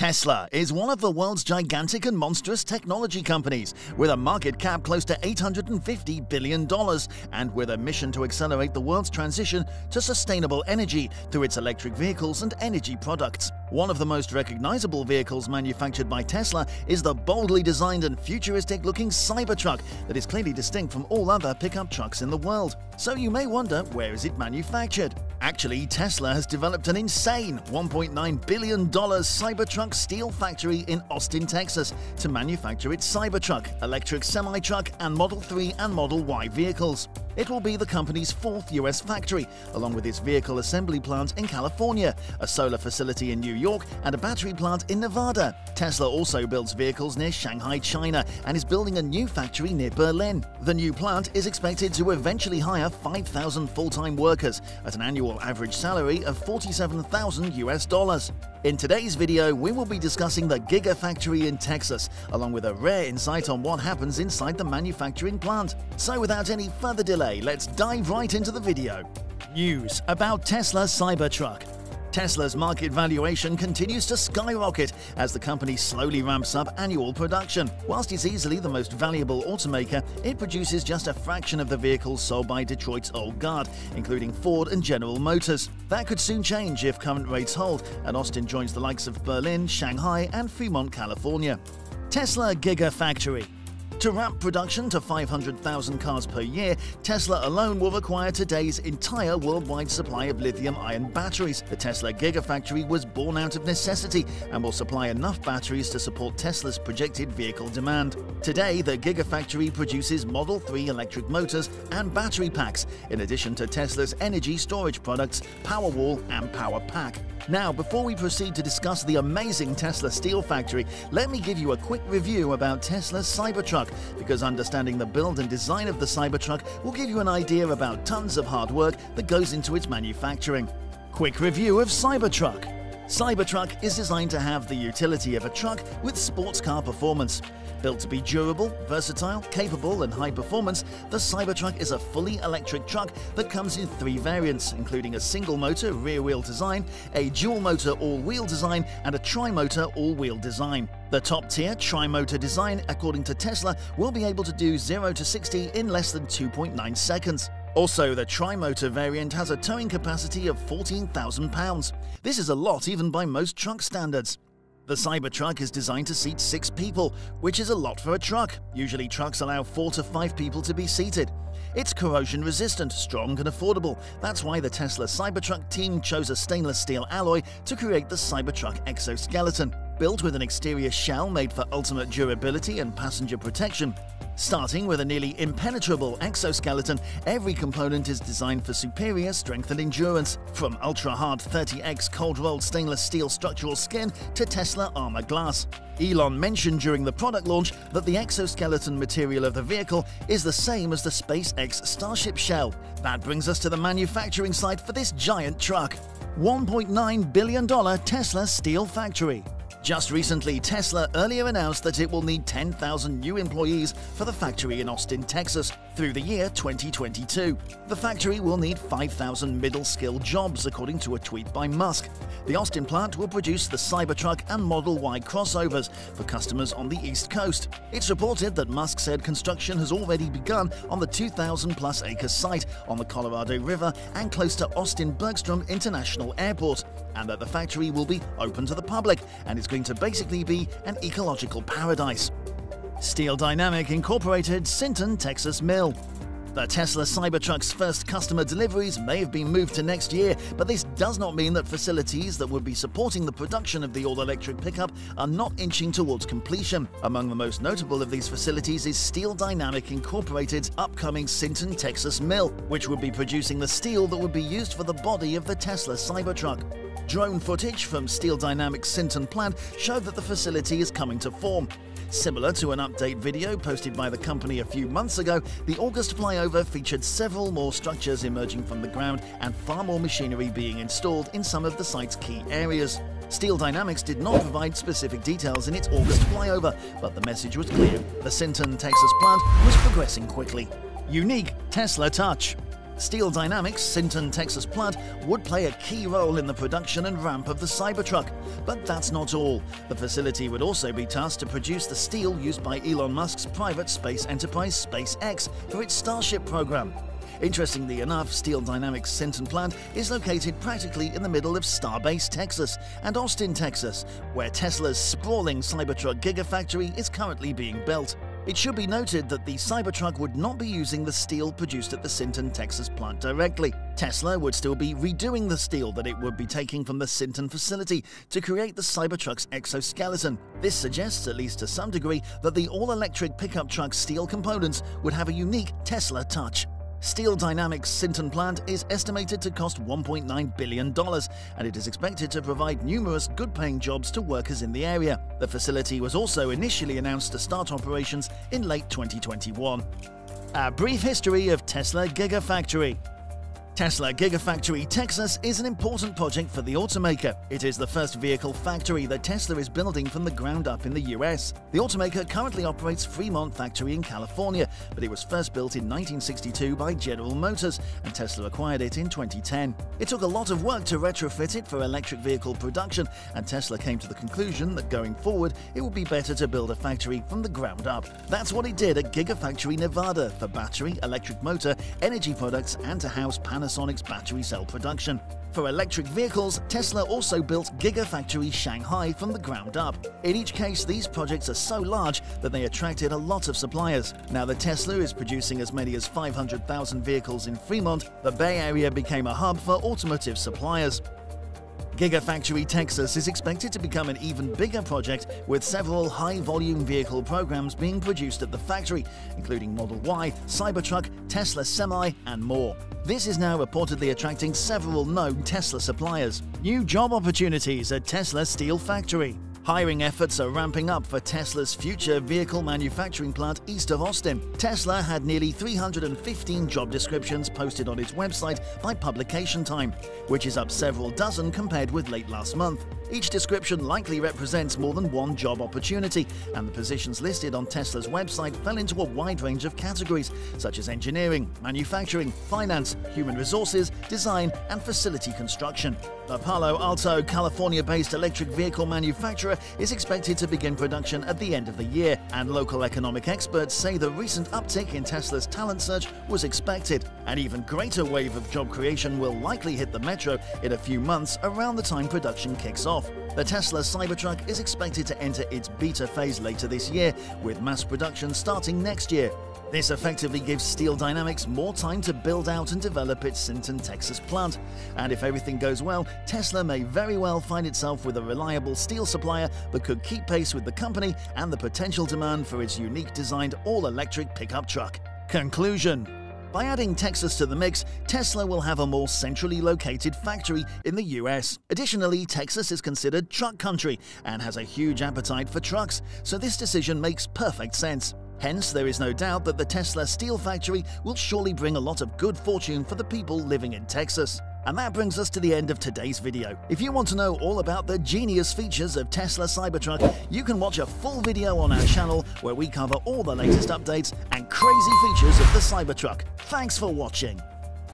Tesla is one of the world's gigantic and monstrous technology companies, with a market cap close to $850 billion and with a mission to accelerate the world's transition to sustainable energy through its electric vehicles and energy products. One of the most recognizable vehicles manufactured by Tesla is the boldly designed and futuristic looking Cybertruck that is clearly distinct from all other pickup trucks in the world. So you may wonder, where is it manufactured? Actually, Tesla has developed an insane $1.9 billion Cybertruck steel factory in Austin, Texas to manufacture its Cybertruck, electric semi-truck, and Model 3 and Model Y vehicles. It will be the company's fourth US factory, along with its vehicle assembly plant in California, a solar facility in New York, and a battery plant in Nevada. Tesla also builds vehicles near Shanghai, China, and is building a new factory near Berlin. The new plant is expected to eventually hire 5,000 full-time workers at an annual average salary of 47,000 US dollars. In today's video, we will be discussing the Gigafactory in Texas, along with a rare insight on what happens inside the manufacturing plant. So without any further delay, let's dive right into the video. News about Tesla Cybertruck. Tesla's market valuation continues to skyrocket as the company slowly ramps up annual production. Whilst it's easily the most valuable automaker, it produces just a fraction of the vehicles sold by Detroit's old guard, including Ford and General Motors. That could soon change if current rates hold and Austin joins the likes of Berlin, Shanghai, and Fremont, California. Tesla Gigafactory to ramp production to 500,000 cars per year, Tesla alone will require today's entire worldwide supply of lithium ion batteries. The Tesla Gigafactory was born out of necessity and will supply enough batteries to support Tesla's projected vehicle demand. Today, the Gigafactory produces Model 3 electric motors and battery packs, in addition to Tesla's energy storage products, Powerwall and Powerpack. Now, before we proceed to discuss the amazing Tesla Steel Factory, let me give you a quick review about Tesla's Cybertruck, because understanding the build and design of the Cybertruck will give you an idea about tons of hard work that goes into its manufacturing. Quick review of Cybertruck. Cybertruck is designed to have the utility of a truck with sports car performance. Built to be durable, versatile, capable, and high performance, the Cybertruck is a fully electric truck that comes in three variants, including a single motor rear wheel design, a dual motor all wheel design, and a tri motor all wheel design. The top tier tri motor design, according to Tesla, will be able to do 0 to 60 in less than 2.9 seconds. Also, the tri-motor variant has a towing capacity of 14,000 pounds. This is a lot even by most truck standards. The Cybertruck is designed to seat six people, which is a lot for a truck. Usually trucks allow four to five people to be seated. It's corrosion resistant, strong and affordable. That's why the Tesla Cybertruck team chose a stainless steel alloy to create the Cybertruck exoskeleton. Built with an exterior shell made for ultimate durability and passenger protection, Starting with a nearly impenetrable exoskeleton, every component is designed for superior strength and endurance, from ultra-hard 30X cold-rolled stainless steel structural skin to Tesla armor glass. Elon mentioned during the product launch that the exoskeleton material of the vehicle is the same as the SpaceX Starship shell. That brings us to the manufacturing site for this giant truck. $1.9 billion Tesla steel factory. Just recently, Tesla earlier announced that it will need 10,000 new employees for the factory in Austin, Texas, through the year 2022. The factory will need 5,000 middle-skilled jobs, according to a tweet by Musk. The Austin plant will produce the Cybertruck and Model Y crossovers for customers on the East Coast. It's reported that Musk said construction has already begun on the 2,000-plus acre site on the Colorado River and close to Austin Bergstrom International Airport, and that the factory will be open to the public and is going to basically be an ecological paradise. Steel Dynamic Incorporated Sinton, Texas Mill. The Tesla Cybertruck's first customer deliveries may have been moved to next year, but this does not mean that facilities that would be supporting the production of the all-electric pickup are not inching towards completion. Among the most notable of these facilities is Steel Dynamic Incorporated's upcoming Sinton, Texas mill, which would be producing the steel that would be used for the body of the Tesla Cybertruck. Drone footage from Steel Dynamics Sinton plant showed that the facility is coming to form. Similar to an update video posted by the company a few months ago, the August flyover featured several more structures emerging from the ground and far more machinery being installed in some of the site's key areas. Steel Dynamics did not provide specific details in its August flyover, but the message was clear. The Sinton, Texas plant was progressing quickly. Unique Tesla Touch Steel Dynamics' Sinton, Texas plant would play a key role in the production and ramp of the Cybertruck. But that's not all. The facility would also be tasked to produce the steel used by Elon Musk's private space enterprise SpaceX for its Starship program. Interestingly enough, Steel Dynamics' Sinton plant is located practically in the middle of Starbase, Texas, and Austin, Texas, where Tesla's sprawling Cybertruck Gigafactory is currently being built. It should be noted that the Cybertruck would not be using the steel produced at the Sinton, Texas plant directly. Tesla would still be redoing the steel that it would be taking from the Sinton facility to create the Cybertruck's exoskeleton. This suggests, at least to some degree, that the all-electric pickup truck's steel components would have a unique Tesla touch. Steel Dynamics' Sinton plant is estimated to cost $1.9 billion, and it is expected to provide numerous good paying jobs to workers in the area. The facility was also initially announced to start operations in late 2021. A brief history of Tesla Gigafactory. Tesla Gigafactory Texas is an important project for the automaker. It is the first vehicle factory that Tesla is building from the ground up in the US. The automaker currently operates Fremont Factory in California, but it was first built in 1962 by General Motors, and Tesla acquired it in 2010. It took a lot of work to retrofit it for electric vehicle production, and Tesla came to the conclusion that going forward, it would be better to build a factory from the ground up. That's what it did at Gigafactory Nevada for battery, electric motor, energy products, and to house Panasonic Panasonic's battery cell production. For electric vehicles, Tesla also built Gigafactory Shanghai from the ground up. In each case, these projects are so large that they attracted a lot of suppliers. Now that Tesla is producing as many as 500,000 vehicles in Fremont, the Bay Area became a hub for automotive suppliers. Gigafactory Texas is expected to become an even bigger project with several high-volume vehicle programs being produced at the factory, including Model Y, Cybertruck, Tesla Semi, and more. This is now reportedly attracting several known Tesla suppliers. New job opportunities at Tesla Steel Factory. Hiring efforts are ramping up for Tesla's future vehicle manufacturing plant east of Austin. Tesla had nearly 315 job descriptions posted on its website by publication time, which is up several dozen compared with late last month. Each description likely represents more than one job opportunity, and the positions listed on Tesla's website fell into a wide range of categories, such as engineering, manufacturing, finance, human resources, design, and facility construction. The Palo Alto, California based electric vehicle manufacturer is expected to begin production at the end of the year, and local economic experts say the recent uptick in Tesla's talent search was expected. An even greater wave of job creation will likely hit the metro in a few months around the time production kicks off off. The Tesla Cybertruck is expected to enter its beta phase later this year, with mass production starting next year. This effectively gives Steel Dynamics more time to build out and develop its Sinton, Texas plant. And if everything goes well, Tesla may very well find itself with a reliable steel supplier that could keep pace with the company and the potential demand for its unique designed all-electric pickup truck. Conclusion by adding Texas to the mix, Tesla will have a more centrally located factory in the US. Additionally, Texas is considered truck country and has a huge appetite for trucks, so this decision makes perfect sense. Hence, there is no doubt that the Tesla steel factory will surely bring a lot of good fortune for the people living in Texas. And that brings us to the end of today's video. If you want to know all about the genius features of Tesla Cybertruck, you can watch a full video on our channel where we cover all the latest updates and crazy features of the Cybertruck. Thanks for watching.